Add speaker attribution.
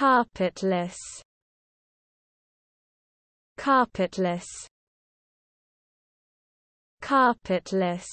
Speaker 1: carpetless. Carpetless. Carpetless.